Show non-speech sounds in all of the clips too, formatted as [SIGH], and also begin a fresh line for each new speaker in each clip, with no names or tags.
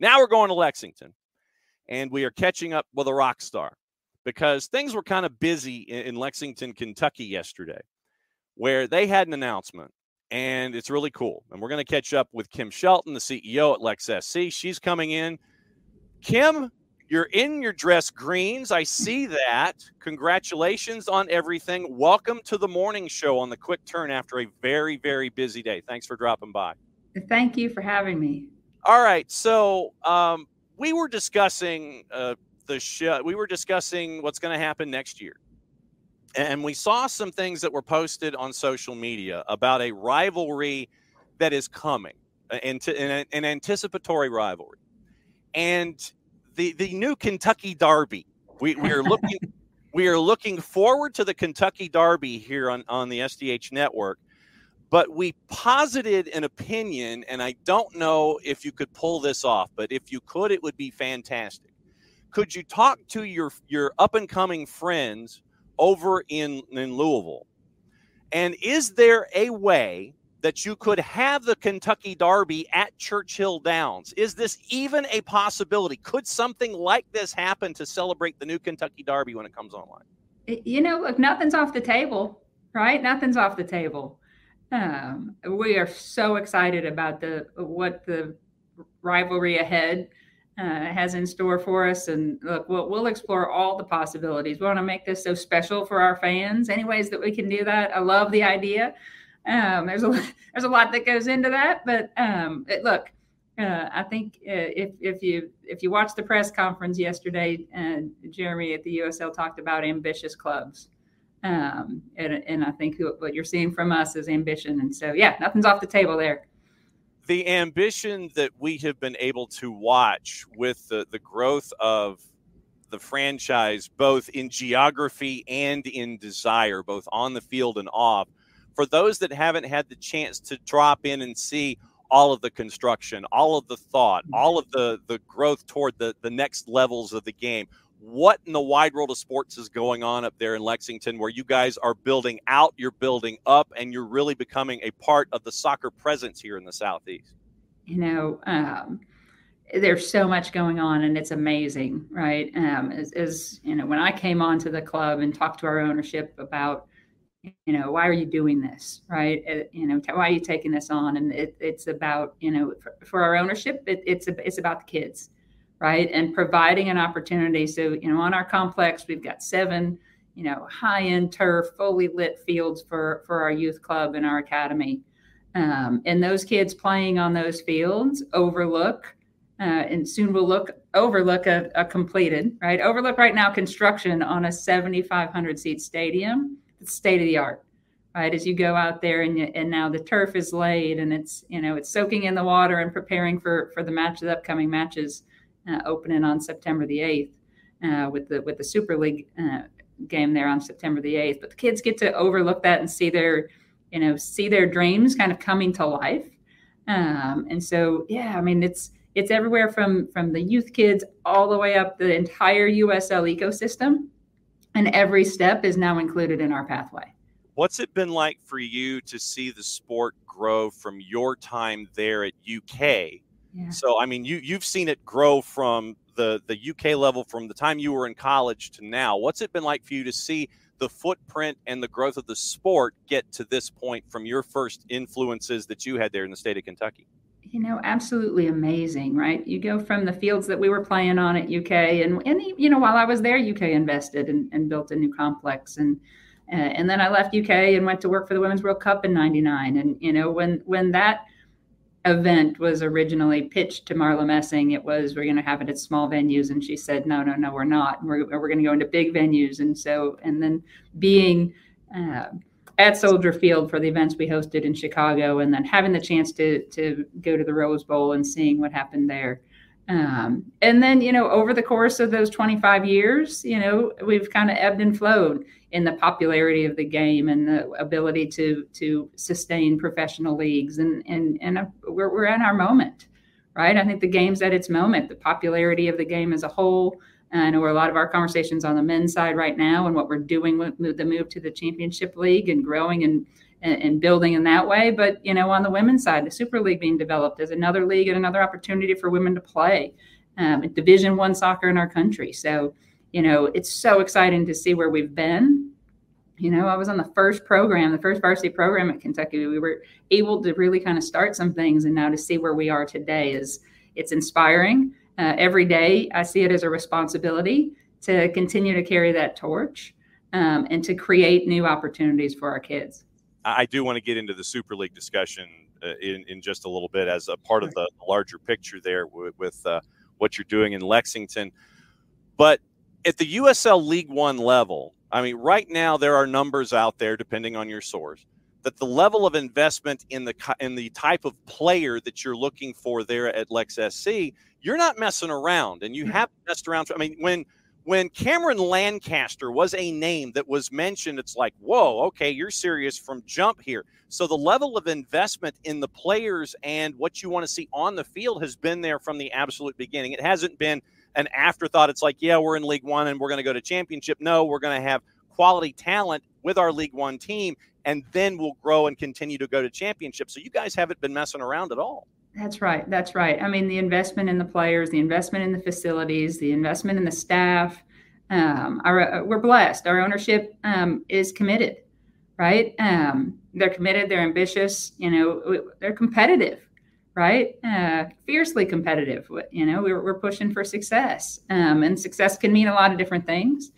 Now we're going to Lexington, and we are catching up with a rock star because things were kind of busy in, in Lexington, Kentucky yesterday, where they had an announcement, and it's really cool. And we're going to catch up with Kim Shelton, the CEO at Lex SC. She's coming in. Kim, you're in your dress greens. I [LAUGHS] see that. Congratulations on everything. Welcome to the morning show on the quick turn after a very, very busy day. Thanks for dropping by.
Thank you for having me.
All right. So um, we were discussing uh, the show. We were discussing what's going to happen next year. And we saw some things that were posted on social media about a rivalry that is coming, an, an anticipatory rivalry. And the, the new Kentucky Derby. We, we are looking [LAUGHS] we are looking forward to the Kentucky Derby here on, on the SDH network but we posited an opinion, and I don't know if you could pull this off, but if you could, it would be fantastic. Could you talk to your your up and coming friends over in, in Louisville? And is there a way that you could have the Kentucky Derby at Churchill Downs? Is this even a possibility? Could something like this happen to celebrate the new Kentucky Derby when it comes online?
You know, look, nothing's off the table, right? Nothing's off the table. Um, we are so excited about the what the rivalry ahead uh, has in store for us, and look, we'll, we'll explore all the possibilities. We want to make this so special for our fans. Any ways that we can do that? I love the idea. Um, there's a there's a lot that goes into that, but um, it, look, uh, I think uh, if if you if you watched the press conference yesterday, and Jeremy at the USL talked about ambitious clubs. Um, and, and I think what you're seeing from us is ambition. And so, yeah, nothing's off the table there.
The ambition that we have been able to watch with the, the growth of the franchise, both in geography and in desire, both on the field and off, for those that haven't had the chance to drop in and see all of the construction, all of the thought, all of the the growth toward the the next levels of the game what in the wide world of sports is going on up there in Lexington where you guys are building out, you're building up, and you're really becoming a part of the soccer presence here in the Southeast?
You know, um, there's so much going on and it's amazing, right? Um, as, as, you know, when I came onto the club and talked to our ownership about, you know, why are you doing this, right? Uh, you know, why are you taking this on? And it, it's about, you know, for, for our ownership, it, it's it's about the kids right? And providing an opportunity. So, you know, on our complex, we've got seven, you know, high end turf, fully lit fields for, for our youth club and our academy. Um, and those kids playing on those fields overlook, uh, and soon will look overlook a, a, completed, right? Overlook right now construction on a 7,500 seat stadium. It's state of the art right as you go out there and, you, and now the turf is laid and it's you know it's soaking in the water and preparing for for the match the upcoming matches uh, opening on September the 8th uh, with the with the Super League uh, game there on September the 8th. But the kids get to overlook that and see their, you know, see their dreams kind of coming to life. Um, and so, yeah, I mean, it's it's everywhere from from the youth kids all the way up the entire USL ecosystem, and every step is now included in our pathway.
What's it been like for you to see the sport grow from your time there at UK so I mean, you you've seen it grow from the the UK level from the time you were in college to now. What's it been like for you to see the footprint and the growth of the sport get to this point from your first influences that you had there in the state of Kentucky?
You know, absolutely amazing, right? You go from the fields that we were playing on at UK, and and you know, while I was there, UK invested and, and built a new complex, and uh, and then I left UK and went to work for the Women's World Cup in '99, and you know, when when that event was originally pitched to Marla Messing, it was we're going to have it at small venues, and she said, no, no, no, we're not. We're we're going to go into big venues, and so and then being uh, at Soldier Field for the events we hosted in Chicago, and then having the chance to to go to the Rose Bowl and seeing what happened there. Um, and then, you know, over the course of those 25 years, you know, we've kind of ebbed and flowed in the popularity of the game and the ability to to sustain professional leagues. And and and uh, we're we're in our moment, right? I think the game's at its moment. The popularity of the game as a whole. I know a lot of our conversations on the men's side right now, and what we're doing with the move to the championship league and growing and and, and, building in that way. But you know, on the women's side, the Super League being developed as another league and another opportunity for women to play um, Division One soccer in our country. So you know, it's so exciting to see where we've been. You know, I was on the first program, the first varsity program at Kentucky. We were able to really kind of start some things, and now to see where we are today is it's inspiring. Uh, every day, I see it as a responsibility to continue to carry that torch um, and to create new opportunities for our kids.
I do want to get into the Super League discussion uh, in, in just a little bit as a part of the larger picture there with, with uh, what you're doing in Lexington. But at the USL League One level, I mean, right now there are numbers out there, depending on your source, that the level of investment in the in the type of player that you're looking for there at Lex SC, you're not messing around, and you mm-hmm. haven't messed around. I mean, when when Cameron Lancaster was a name that was mentioned, it's like, whoa, okay, you're serious from jump here. So the level of investment in the players and what you want to see on the field has been there from the absolute beginning. It hasn't been an afterthought. It's like, yeah, we're in League One and we're going to go to championship. No, we're going to have quality talent with our League One team, and then we'll grow and continue to go to championship. So you guys haven't been messing around at all.
That's right. That's right. I mean, the investment in the players, the investment in the facilities, the investment in the staff. Um, our, uh, we're blessed. Our ownership um, is committed, right? Um, they're committed. They're ambitious. You know, they're competitive right? Uh, fiercely competitive. You know, we're, we're pushing for success, um, and success can mean a lot of different things.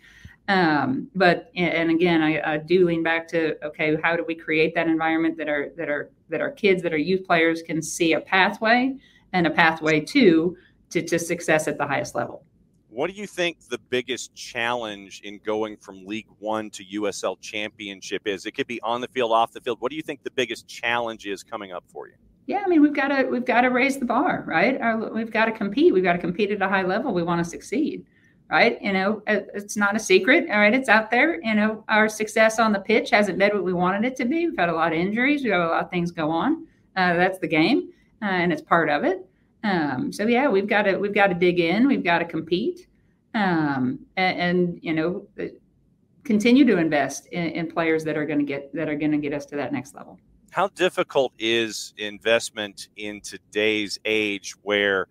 Um, but and again, I, I, do lean back to okay, how do we create that environment that are that are that our kids that are youth players can see a pathway and a pathway to to, to success at the highest level.
What do you think the biggest challenge in going from League One to USL Championship is? It could be on the field, off the field. What do you think the biggest challenge is coming up for you?
yeah, I mean, we've got to we've got to raise the bar, right? Our, we've got to compete. We've got to compete at a high level. We want to succeed, right? You know, it's not a secret, all right? It's out there. You know, our success on the pitch hasn't been what we wanted it to be. We've had a lot of injuries. We've got a lot of things go on. Uh, that's the game, uh, and it's part of it. Um, so yeah, we've got to we've got to dig in. We've got to compete, um, and, and, you know, uh, continue to invest in, in players that are going to get that are going to get us to that next level
how difficult is investment in today's age where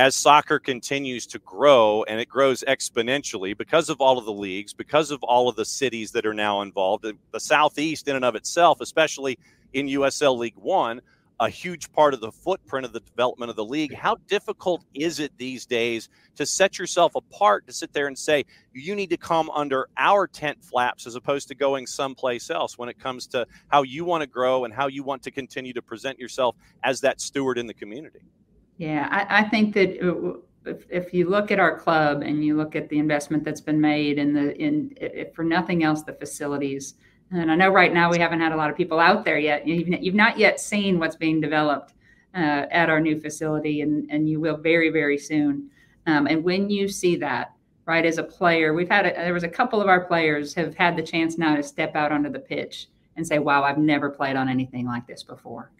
as soccer continues to grow and it grows exponentially because of all of the leagues because of all of the cities that are now involved the southeast in and of itself especially in usl league one a huge part of the footprint of the development of the league. How difficult is it these days to set yourself apart to sit there and say, you need to come under our tent flaps as opposed to going someplace else when it comes to how you want to grow and how you want to continue to present yourself as that steward in the community?
Yeah, I, I think that. If, if, you look at our club and you look at the investment that's been made in the in if for nothing else the facilities and I know right now we haven't had a lot of people out there yet. You've, you've not yet seen what's being developed uh, at our new facility, and, and you will very, very soon. Um, and when you see that, right, as a player, we've had a, there was a couple of our players have had the chance now to step out onto the pitch and say, "Wow, I've never played on anything like this before,"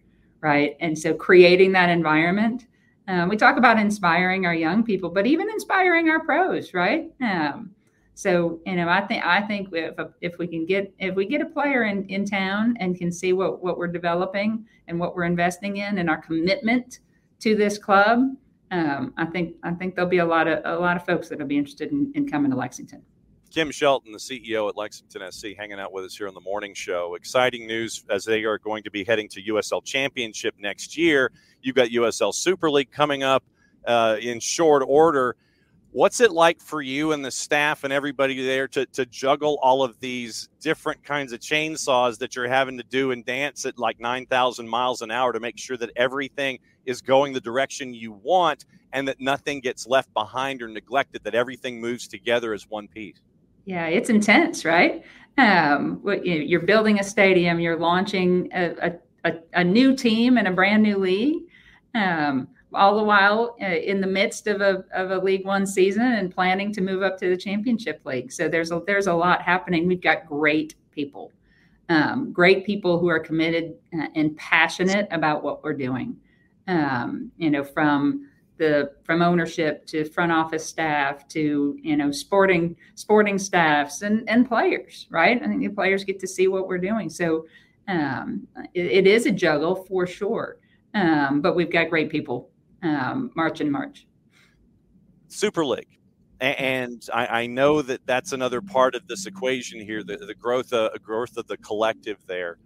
right? And so creating that environment. Um, we talk about inspiring our young people, but even inspiring our pros, right? Um, so you know, I think I think if if we can get if we get a player in in town and can see what what we're developing and what we're investing in and our commitment to this club, um, I think I think there'll be a lot of a lot of folks that'll be interested in, in coming to Lexington.
Kim Shelton, the CEO at Lexington SC, hanging out with us here on the morning show. Exciting news as they are going to be heading to USL Championship next year. You've got USL Super League coming up uh, in short order. What's it like for you and the staff and everybody there to, to juggle all of these different kinds of chainsaws that you're having to do and dance at like 9,000 miles an hour to make sure that everything is going the direction you want and that nothing gets left behind or neglected, that everything moves together as one piece?
Yeah, it's intense, right? Um, you're building a stadium, you're launching a, a, a new team and a brand new league. Um, all the while uh, in the midst of a, of a League One season and planning to move up to the Championship League. So there's a, there's a lot happening. We've got great people, um, great people who are committed uh, and passionate about what we're doing. Um, you know, from the from ownership to front office staff to you know sporting sporting staffs and and players. Right, I think the players get to see what we're doing. So Um, it, it is a juggle for sure, um, but we've got great people um, March and March.
Super League. And I, I, know that that's another part of this equation here, the, the growth, of, growth of the collective there.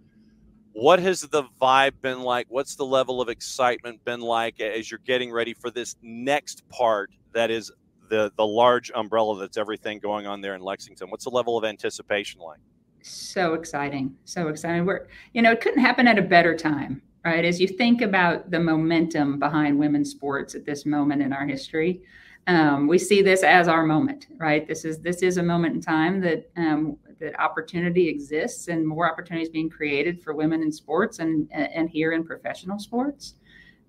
What has the vibe been like? What's the level of excitement been like as you're getting ready for this next part that is the the large umbrella that's everything going on there in Lexington? What's the level of anticipation like?
So exciting, so exciting. We're you know it couldn't happen at a better time, right? As you think about the momentum behind women's sports at this moment in our history, um, we see this as our moment, right? This is this is a moment in time that um, that opportunity exists and more opportunities being created for women in sports and and here in professional sports.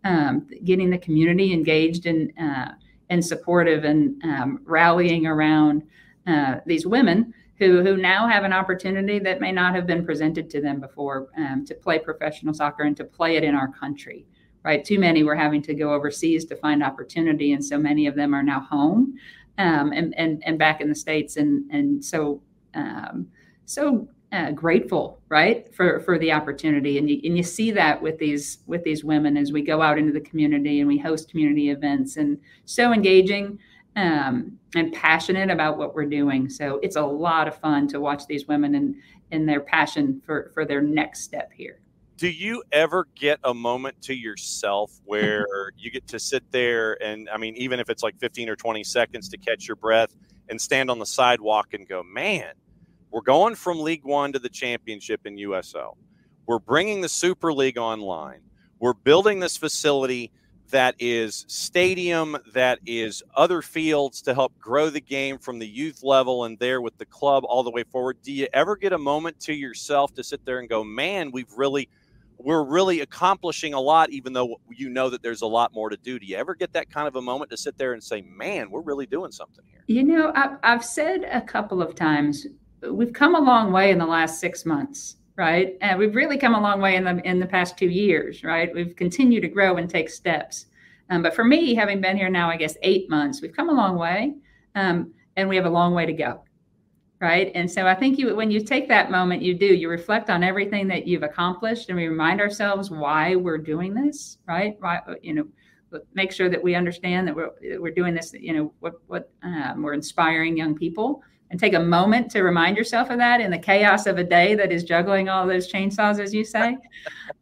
Um, getting the community engaged and uh, and supportive and um, rallying around uh, these women who who now have an opportunity that may not have been presented to them before um, to play professional soccer and to play it in our country right? Too many were having to go overseas to find opportunity and so many of them are now home um, and, and and back in the states and and so um, so uh, grateful right for for the opportunity. And you, and you see that with these with these women as we go out into the community and we host community events and so engaging um, and passionate about what we're doing. So it's a lot of fun to watch these women and and their passion for for their next step here.
Do you ever get a moment to yourself [LAUGHS] where you get to sit there and I mean even if it's like 15 or 20 seconds to catch your breath and stand on the sidewalk and go, "Man, we're going from League 1 to the championship in USL. We're bringing the Super League online. We're building this facility that is stadium, that is other fields to help grow the game from the youth level and there with the club all the way forward. Do you ever get a moment to yourself to sit there and go, man, we've really, we're really accomplishing a lot, even though you know that there's a lot more to do? Do you ever get that kind of a moment to sit there and say, man, we're really doing something here?
You know, I've, said a couple of times, we've come a long way in the last six months right? And we've really come a long way in the in the past two years, right? We've continued to grow and take steps. Um, but for me, having been here now, I guess eight months, we've come a long way, um, and we have a long way to go, right? And so I think you, when you take that moment, you do you reflect on everything that you've accomplished, and we remind ourselves why we're doing this, right? Why you know. Make sure that we understand that we're we're doing this. You know what what um, we're inspiring young people, and take a moment to remind yourself of that in the chaos of a day that is juggling all those chainsaws, as you say. [LAUGHS]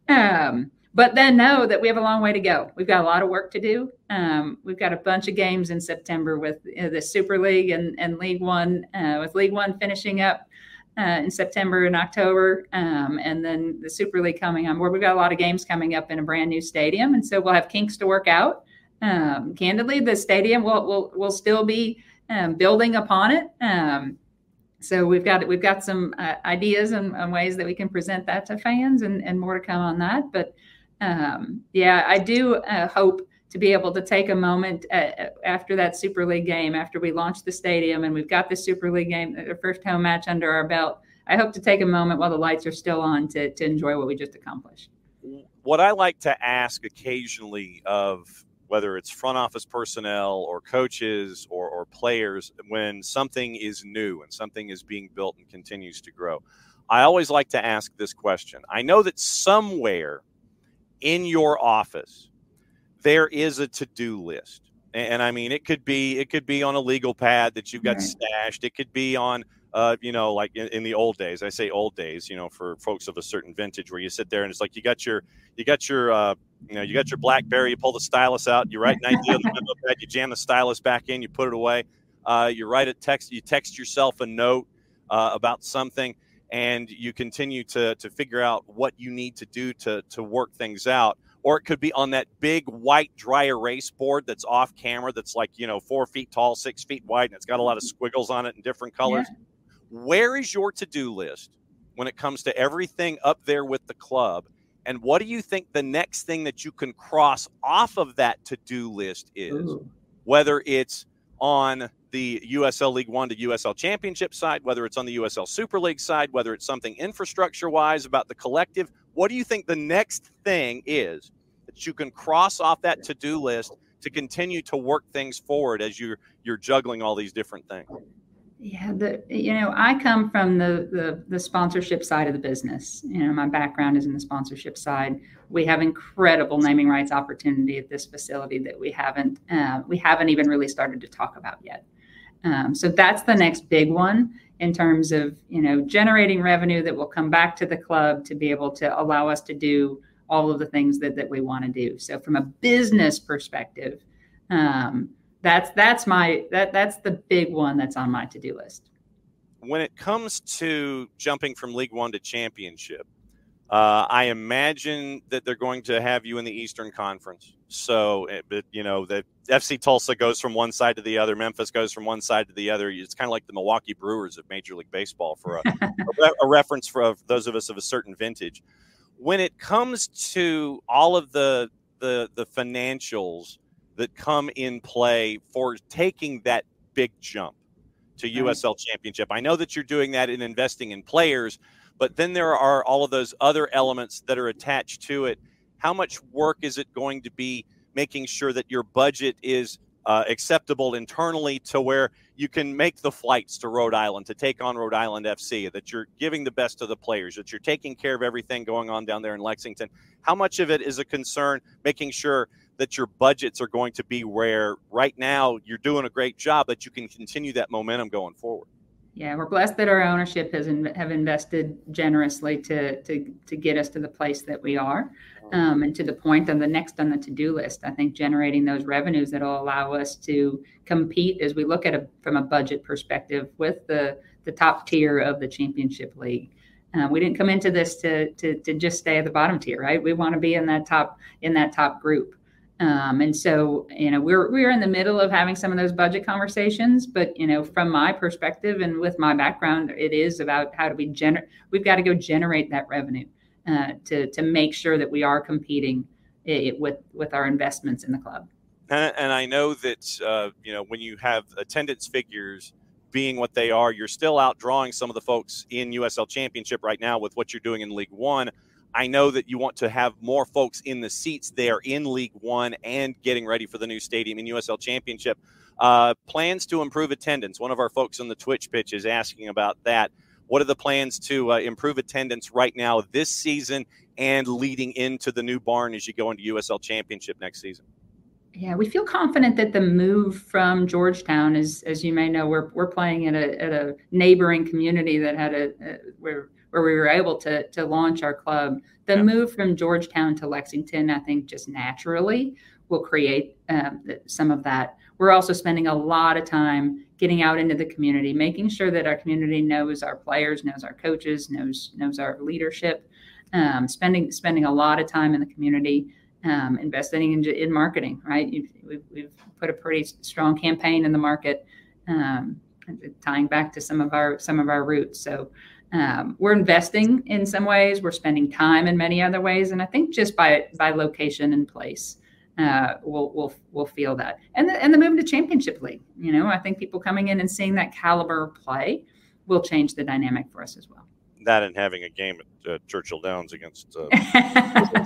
Um, but then know that we have a long way to go. We've got a lot of work to do. Um, we've got a bunch of games in September with uh, the Super League and, and League One, uh, with League One finishing up uh, in September and October, um, and then the Super League coming on board. We've got a lot of games coming up in a brand new stadium, and so we'll have kinks to work out. Um, candidly, the stadium will will will still be um, building upon it. Um, so we've got we've got some uh, ideas and, and, ways that we can present that to fans, and, and more to come on that. But um, yeah, I do uh, hope to be able to take a moment uh, uh, after that Super League game, after we launch the stadium and we've got the Super League game, the first home match under our belt. I hope to take a moment while the lights are still on to, to enjoy what we just accomplished.
What I like to ask occasionally of whether it's front office personnel or coaches or, or players, when something is new and something is being built and continues to grow, I always like to ask this question. I know that somewhere in your office there is a to-do list and, and, i mean it could be it could be on a legal pad that you've got right. stashed it could be on uh, you know like in, in, the old days i say old days you know for folks of a certain vintage where you sit there and it's like you got your you got your uh, you know you got your blackberry you pull the stylus out you write an idea on the memo pad you jam the stylus back in you put it away uh, you write a text you text yourself a note uh, about something and you continue to to figure out what you need to do to to work things out or it could be on that big white dry erase board that's off camera that's like you know four feet tall six feet wide and it's got a lot of squiggles on it in different colors yeah. Where is your to-do list when it comes to everything up there with the club and what do you think the next thing that you can cross off of that to-do list is Ooh. whether it's on the USL League One to USL Championship side, whether it's on the USL Super League side, whether it's something infrastructure wise about the collective. What do you think the next thing is that you can cross off that to do list to continue to work things forward as you're you're juggling all these different things?
Yeah, the you know I come from the, the the sponsorship side of the business. You know, my background is in the sponsorship side. We have incredible naming rights opportunity at this facility that we haven't uh, we haven't even really started to talk about yet. Um, so that's the next big one in terms of you know generating revenue that will come back to the club to be able to allow us to do all of the things that that we want to do. So from a business perspective. Um, that's that's my that that's the big one that's on my to-do list.
When it comes to jumping from league one to championship uh, i imagine that they're going to have you in the eastern conference. So it, eh, you know the fc tulsa goes from one side to the other memphis goes from one side to the other. It's kind of like the milwaukee brewers of major league baseball for a, [LAUGHS] a, a reference for those of us of a certain vintage. When it comes to all of the the the financials that come in play for taking that big jump to USL Championship. I know that you're doing that in investing in players, but then there are all of those other elements that are attached to it. How much work is it going to be making sure that your budget is uh, acceptable internally to where you can make the flights to Rhode Island to take on Rhode Island FC, that you're giving the best to the players, that you're taking care of everything going on down there in Lexington? How much of it is a concern making sure that your budgets are going to be where right now you're doing a great job, that you can continue that momentum going forward.
Yeah, we're blessed that our ownership has in, have invested generously to, to to get us to the place that we are, um, and to the point on the next on the to do list. I think generating those revenues that will allow us to compete as we look at it from a budget perspective with the the top tier of the championship league. Uh, we didn't come into this to, to to just stay at the bottom tier, right? We want to be in that top in that top group. Um, and so, you know, we're we're in the middle of having some of those budget conversations, but you know, from my perspective and with my background, it is about how do we generate. We've got to go generate that revenue uh, to to make sure that we are competing it, with with our investments in the club.
And, and I know that uh, you know when you have attendance figures being what they are, you're still out drawing some of the folks in USL Championship right now with what you're doing in League One. I know that you want to have more folks in the seats there in League One and getting ready for the new stadium in USL Championship. Uh, plans to improve attendance. One of our folks on the Twitch pitch is asking about that. What are the plans to uh, improve attendance right now this season and leading into the new barn as you go into USL Championship next season?
Yeah, we feel confident that the move from Georgetown is, as you may know, we're, we're playing at a, at a neighboring community that had a, a where where we were able to to launch our club. The yeah. move from Georgetown to Lexington, I think, just naturally will create um, some of that. We're also spending a lot of time getting out into the community, making sure that our community knows our players, knows our coaches, knows knows our leadership. Um, spending spending a lot of time in the community, um, investing in, in marketing. Right, we've, we've put a pretty strong campaign in the market, um, tying back to some of our some of our roots. So um, we're investing in some ways. We're spending time in many other ways. And i think just by by location and place uh, we'll, we'll we'll feel that. And the, and the move to championship league you know i think people coming in and seeing that caliber play will change the dynamic for us as well.
That and having a game at uh, churchill downs against uh, [LAUGHS]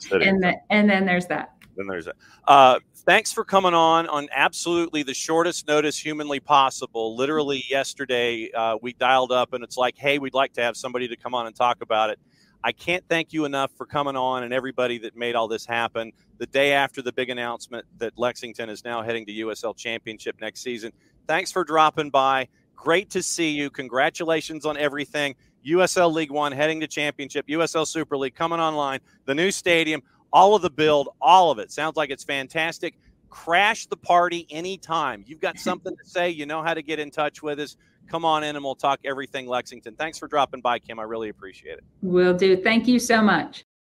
City. And, the, and then there's that
then there's that. Uh, thanks for coming on on absolutely the shortest notice humanly possible. Literally yesterday, uh, we dialed up and it's like, hey, we'd like to have somebody to come on and talk about it. I can't thank you enough for coming on and everybody that made all this happen. The day after the big announcement that Lexington is now heading to USL Championship next season. Thanks for dropping by. Great to see you. Congratulations on everything. USL League One heading to championship, USL Super League coming online, the new stadium all of the build, all of it. Sounds like it's fantastic. Crash the party anytime. You've got something to say, you know how to get in touch with us. Come on in and we'll talk everything Lexington. Thanks for dropping by, Kim. I really appreciate it.
Will do. Thank you so much.